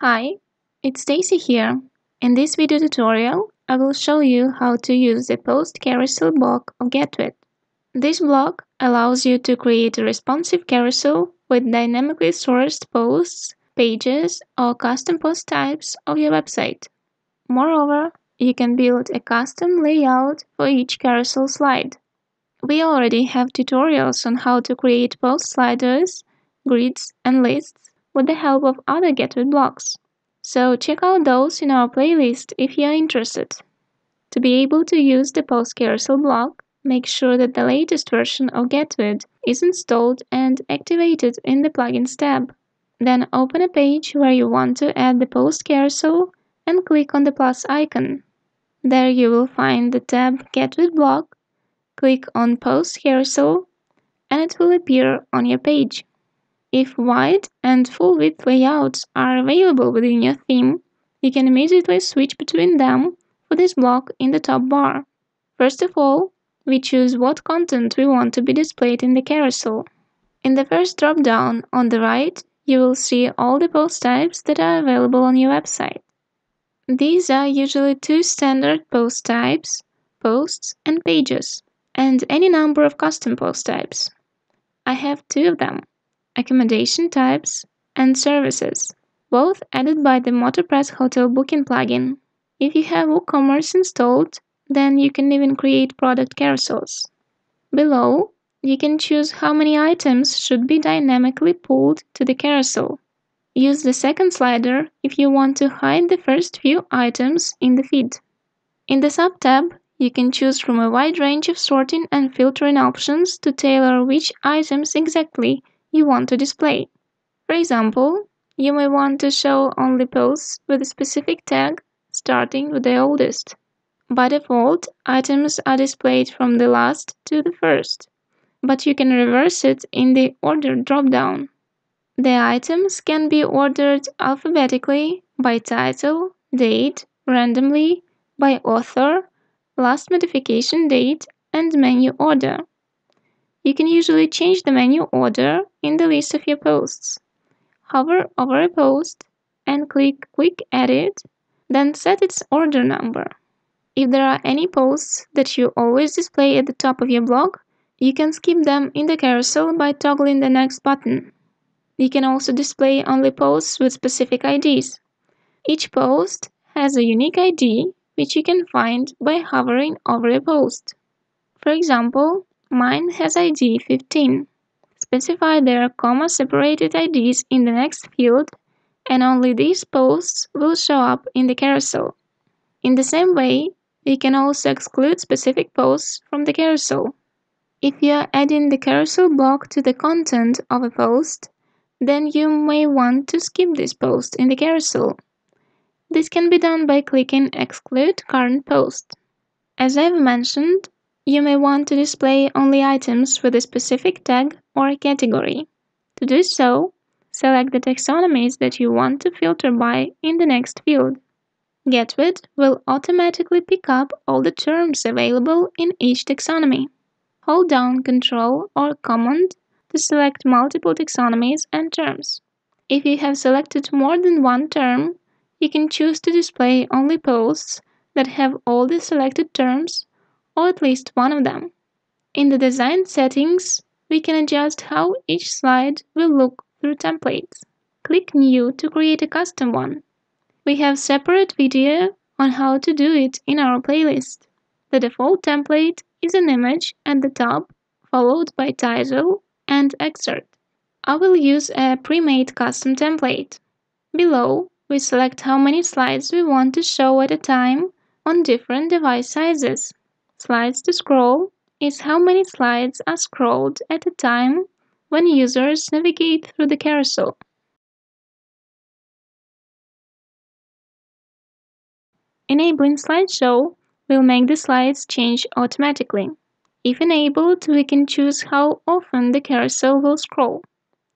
Hi, it's Stacy here. In this video tutorial, I will show you how to use the post carousel block of Getwid. This block allows you to create a responsive carousel with dynamically sourced posts, pages, or custom post types of your website. Moreover, you can build a custom layout for each carousel slide. We already have tutorials on how to create post sliders, grids, and lists with the help of other GetWid blocks. So check out those in our playlist if you are interested. To be able to use the post carousel block, make sure that the latest version of GetWid is installed and activated in the Plugins tab. Then open a page where you want to add the post carousel and click on the plus icon. There you will find the tab GetWid block, click on Post Carousel, and it will appear on your page. If wide and full width layouts are available within your theme, you can immediately switch between them for this block in the top bar. First of all, we choose what content we want to be displayed in the carousel. In the first drop-down on the right, you will see all the post types that are available on your website. These are usually two standard post types, posts and pages, and any number of custom post types. I have two of them accommodation types, and services, both added by the MotoPress Hotel Booking plugin. If you have WooCommerce installed, then you can even create product carousels. Below, you can choose how many items should be dynamically pulled to the carousel. Use the second slider if you want to hide the first few items in the feed. In the sub-tab, you can choose from a wide range of sorting and filtering options to tailor which items exactly you want to display. For example, you may want to show only posts with a specific tag starting with the oldest. By default, items are displayed from the last to the first, but you can reverse it in the Order dropdown. The items can be ordered alphabetically by title, date, randomly, by author, last modification date, and menu order. You can usually change the menu order in the list of your posts. Hover over a post and click Quick Edit, then set its order number. If there are any posts that you always display at the top of your blog, you can skip them in the carousel by toggling the next button. You can also display only posts with specific IDs. Each post has a unique ID which you can find by hovering over a post. For example, Mine has ID 15. Specify their comma-separated IDs in the next field, and only these posts will show up in the carousel. In the same way, we can also exclude specific posts from the carousel. If you are adding the carousel block to the content of a post, then you may want to skip this post in the carousel. This can be done by clicking Exclude Current Post. As I've mentioned, you may want to display only items with a specific tag or category. To do so, select the taxonomies that you want to filter by in the next field. GetWid will automatically pick up all the terms available in each taxonomy. Hold down Ctrl or Command to select multiple taxonomies and terms. If you have selected more than one term, you can choose to display only posts that have all the selected terms or at least one of them. In the design settings, we can adjust how each slide will look through templates. Click New to create a custom one. We have separate video on how to do it in our playlist. The default template is an image at the top, followed by title and excerpt. I will use a pre-made custom template. Below, we select how many slides we want to show at a time on different device sizes. Slides to scroll is how many slides are scrolled at a time when users navigate through the carousel. Enabling slideshow will make the slides change automatically. If enabled, we can choose how often the carousel will scroll.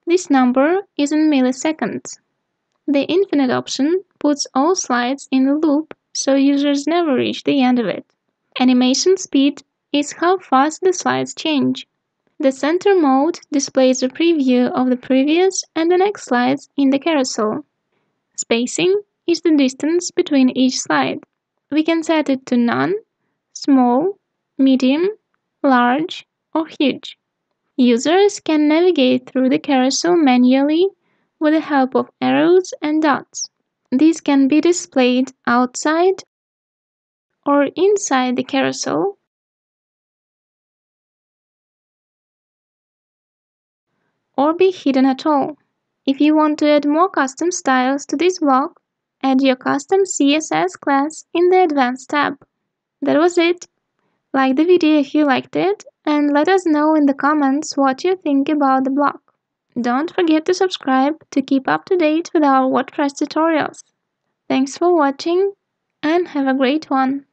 This number is in milliseconds. The infinite option puts all slides in a loop so users never reach the end of it. Animation speed is how fast the slides change. The center mode displays a preview of the previous and the next slides in the carousel. Spacing is the distance between each slide. We can set it to none, small, medium, large, or huge. Users can navigate through the carousel manually with the help of arrows and dots. These can be displayed outside or inside the carousel or be hidden at all. If you want to add more custom styles to this block, add your custom CSS class in the Advanced tab. That was it. Like the video if you liked it and let us know in the comments what you think about the block. Don't forget to subscribe to keep up to date with our WordPress tutorials. Thanks for watching and have a great one!